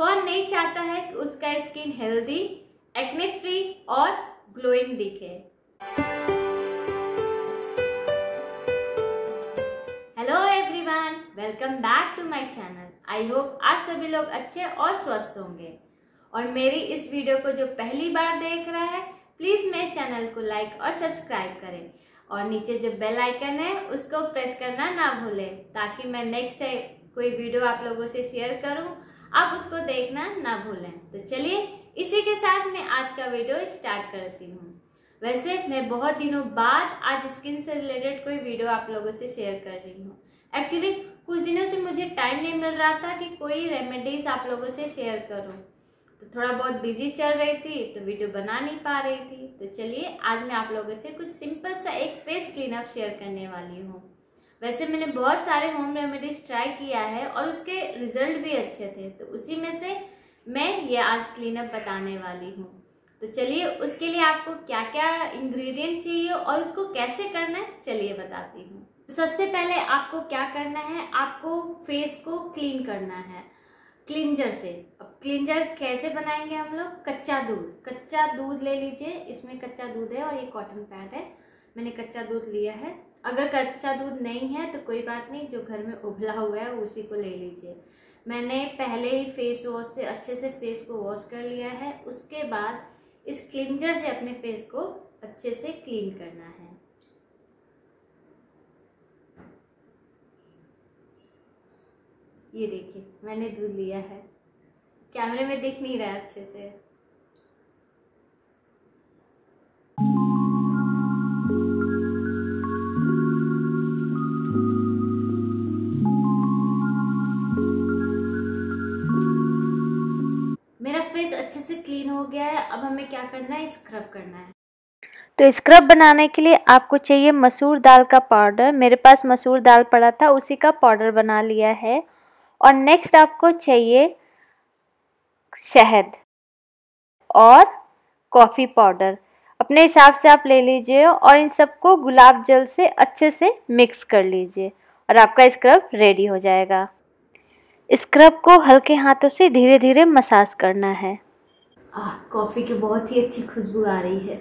कौन नहीं चाहता है कि उसका स्किन हेल्दी एक्ने फ्री और ग्लोइंग दिखे? Hello everyone welcome back to my channel I hope आप सभी लोग अच्छे और स्वस्थ होंगे। और मेरी इस वीडियो को जो पहली बार देख रहा है प्लीज़ मेरे चैनल को लाइक और सब्सक्राइब करें। और नीचे जो बेल आइकन है, उसको प्रेस करना ना भूलें, ताकि मैं नेक्स्ट टाइम कोई वीडियो आप लोगों से शेयर करूँ आप उसको देखना ना भूलें। तो चलिए, इसी के साथ मैं आज का वीडियो स्टार्ट करती हूँ। वैसे, मैं बहुत दिनों बाद आज स्किन से रिलेटेड कोई वीडियो आप लोगों से शेयर कर रही हूँ। एक्चुअली कुछ दिनों से मुझे टाइम नहीं मिल रहा था कि कोई रेमेडीज आप लोगों से शेयर करूँ। तो थोड़ा बहुत बिज़ी चल रही थी तो वीडियो बना नहीं पा रही थी। तो चलिए, आज मैं आप लोगों से कुछ सिंपल सा एक फेस क्लीनअप शेयर करने वाली हूँ। वैसे मैंने बहुत सारे होम रेमेडीज ट्राई किया है और उसके रिज़ल्ट भी अच्छे थे। तो उसी में से मैं ये आज क्लीनअप बताने वाली हूँ। तो चलिए, उसके लिए आपको क्या क्या इंग्रेडिएंट चाहिए और उसको कैसे करना है, चलिए बताती हूँ। सबसे पहले आपको क्या करना है, आपको फेस को क्लीन करना है। क्लिंजर से। अब क्लिंजर कैसे बनाएँगे हम लोग? कच्चा दूध। कच्चा दूध ले लीजिए। इसमें कच्चा दूध है और ये कॉटन पैड है। मैंने कच्चा दूध लिया है। अगर कच्चा दूध नहीं है तो कोई बात नहीं, जो घर में उबला हुआ है उसी को ले लीजिए। मैंने पहले ही फेस वॉश से, अच्छे से फेस को वॉश कर लिया है। उसके बाद इस क्लिंजर से अपने फेस को अच्छे से क्लीन करना है। ये देखिए, मैंने दूध लिया है। कैमरे में दिख नहीं रहा अच्छे से। अच्छे से क्लीन हो गया है, अब हमें क्या करना है? स्क्रब करना है। तो स्क्रब बनाने के लिए आपको चाहिए मसूर दाल का पाउडर मेरे पास मसूर दाल पड़ा था, उसी का पाउडर बना लिया है। और नेक्स्ट आपको चाहिए शहद और कॉफ़ी पाउडर अपने हिसाब से आप ले लीजिए और इन सबको गुलाब जल से अच्छे से मिक्स कर लीजिए और आपका स्क्रब रेडी हो जाएगा। स्क्रब को हल्के हाथों से धीरे धीरे मसाज करना है। कॉफ़ी की बहुत ही अच्छी खुशबू आ रही है।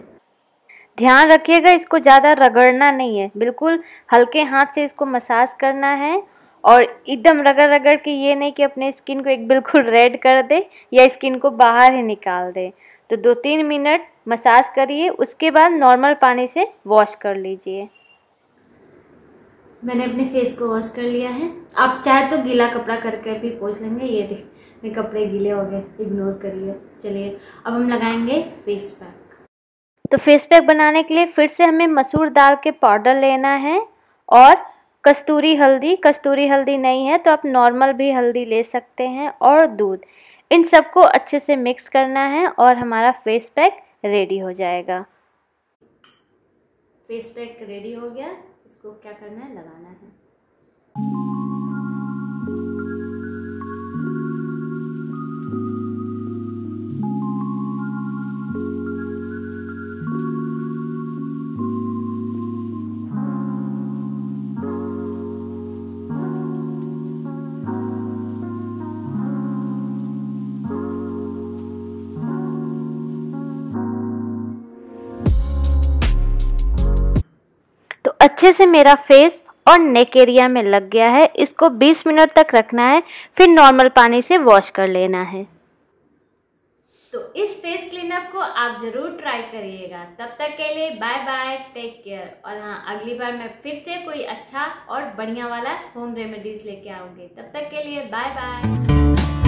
ध्यान रखिएगा, इसको ज़्यादा रगड़ना नहीं है। बिल्कुल हल्के हाथ से इसको मसाज करना है और एकदम रगड़ रगड़ के ये नहीं कि अपने स्किन को एक बिल्कुल रेड कर दे या स्किन को बाहर ही निकाल दे। तो दो तीन मिनट मसाज करिए, उसके बाद नॉर्मल पानी से वॉश कर लीजिए। मैंने अपने फेस को वॉश कर लिया है। आप चाहे तो गीला कपड़ा करके भी पोछ लेंगे ये देख मेरे कपड़े गीले हो गए इग्नोर करिए चलिए अब हम लगाएँगे फेस पैक तो फेस पैक बनाने के लिए फिर से हमें मसूर दाल के पाउडर लेना है और कस्तूरी हल्दी कस्तूरी हल्दी नहीं है तो आप नॉर्मल भी हल्दी ले सकते हैं और दूध। इन सबको अच्छे से मिक्स करना है और हमारा फेस पैक रेडी हो जाएगा। फेस पैक रेडी हो गया। इसको क्या करना है? लगाना है। अच्छे से मेरा फेस और नेक एरिया में लग गया है। इसको 20 मिनट तक रखना है, फिर नॉर्मल पानी से वॉश कर लेना है। तो इस फेस क्लीनअप को आप ज़रूर ट्राई करिएगा। तब तक के लिए बाय बाय टेक केयर और हाँ अगली बार मैं फिर से कोई अच्छा और बढ़िया वाला होम रेमेडीज लेके आऊँगी। तब तक के लिए बाय बाय